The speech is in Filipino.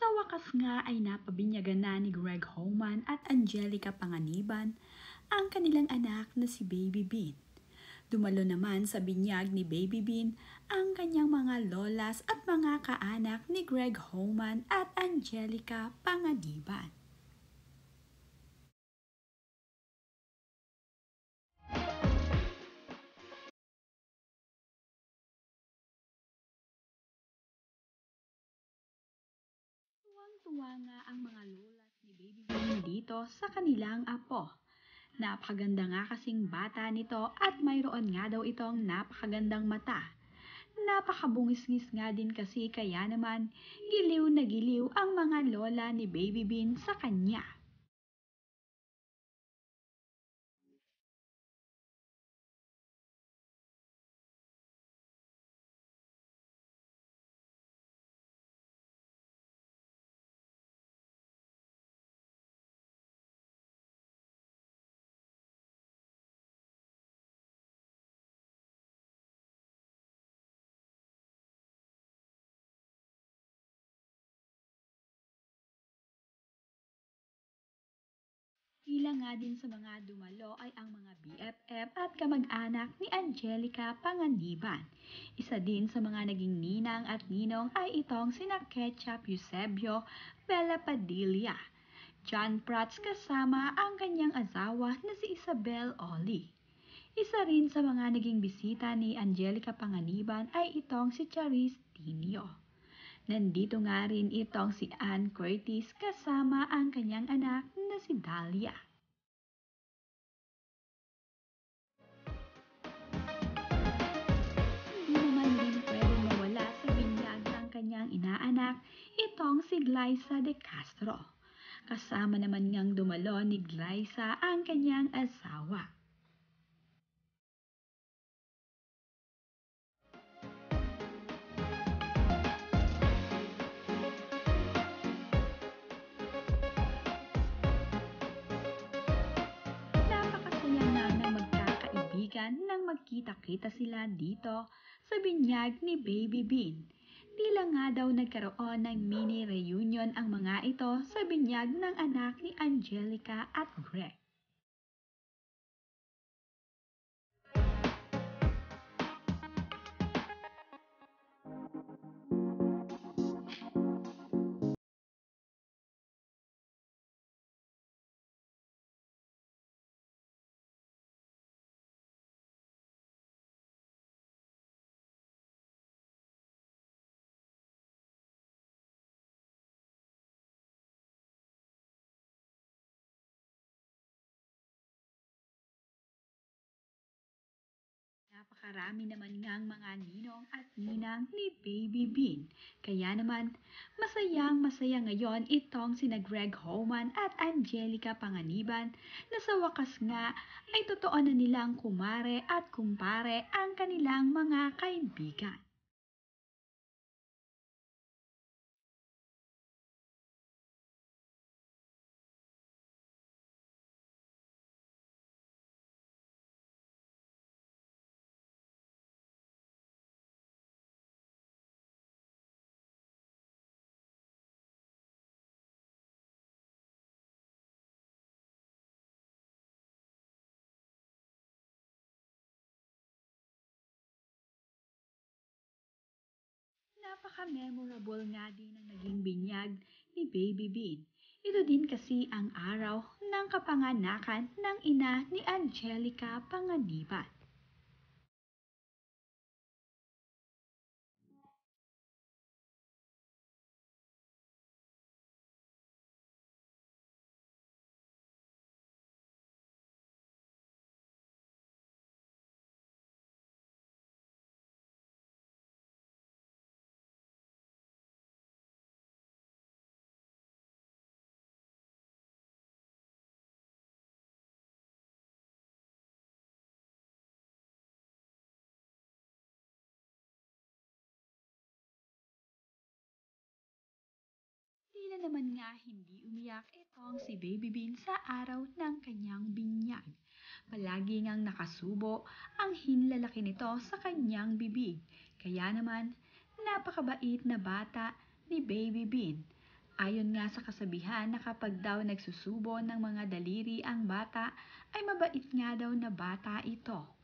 Sa wakas nga ay napabinyagan na ni Greg Homan at Angelica Panganiban ang kanilang anak na si Baby Bean. Dumalo naman sa binyag ni Baby Bean ang kanyang mga lolas at mga kaanak ni Greg Homan at Angelica Panganiban. Tuwang-tuwa nga ang mga lolas ni Baby Bean dito sa kanilang apo. Napakaganda nga kasing bata nito at mayroon nga daw itong napakagandang mata. Napakabungis-ngis nga din kasi kaya naman giliw na giliw ang mga lola ni Baby Bean sa kanya. Ilang nga din sa mga dumalo ay ang mga BFF at kamag-anak ni Angelica Panganiban. Isa din sa mga naging ninang at ninong ay itong sina Ketchup Eusebio, Bella Padilla, John Prats kasama ang kanyang asawa na si Isabel Oli. Isa rin sa mga naging bisita ni Angelica Panganiban ay itong si Charis Tinio. Nandito nga rin itong si Ann Curtis kasama ang kanyang anak na si Dahlia. Glyza de Castro. Kasama naman ngang dumalo ni Glyza ang kanyang asawa. Magkakaibigan nang magkita-kita sila dito sa binyag ni Baby Bean. Tila nga daw nagkaroon ng mini reunion ang mga ito sa binyag ng anak ni Angelica at Greg. Napakarami naman ngang mga ninong at ninang ni Baby Bean. Kaya naman, masayang masaya ngayon itong sina Greg Homan at Angelica Panganiban na sa wakas nga ay totoo na nilang kumare at kumpare ang kanilang mga kaibigan. Napaka-memorable nga din ang naging binyag ni Baby Bean. Ito din kasi ang araw ng kapanganakan ng ina ni Angelica Panganiban. Tila naman nga hindi umiyak itong si Baby Bean sa araw ng kanyang binyag. Palagi ngang nakasubo ang hinlalaki nito sa kanyang bibig. Kaya naman, napakabait na bata ni Baby Bean. Ayon nga sa kasabihan na kapag daw nagsusubo ng mga daliri ang bata, ay mabait nga daw na bata ito.